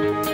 Bye.